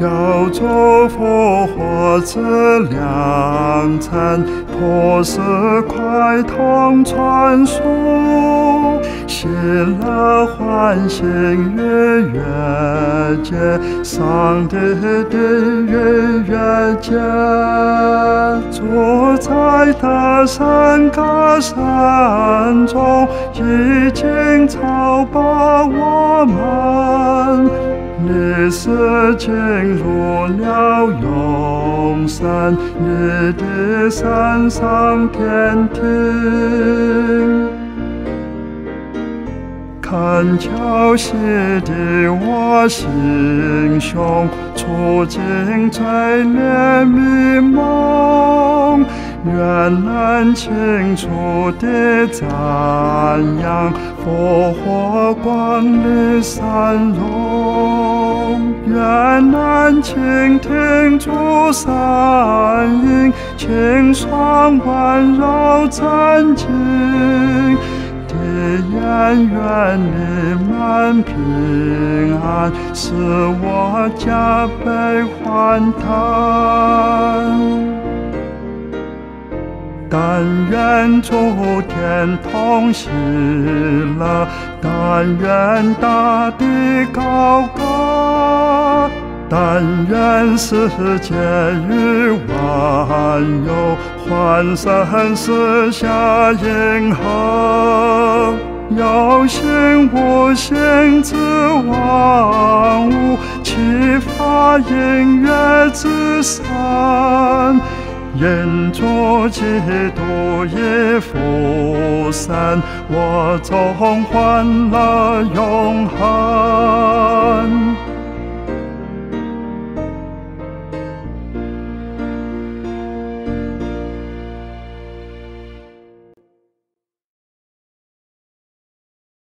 教主复活之良辰，破石块同传书，喜乐欢欣逾越节，上帝的逾越节，住在大山高山中，已经超拔我们。你是进入了永生，你的山上天庭，看潮汐的我心胸，处境最烈迷蒙。愿能清楚地赞扬复活光的善容，愿能倾听主声音，清爽温柔真静的言，愿你们平安，使我加倍欢叹。但愿诸天同喜乐，但愿大地高歌，但愿世界与万有欢声四下应和，有形无形之万物齐发音乐之声。因主基督已复生，我总欢乐永恒。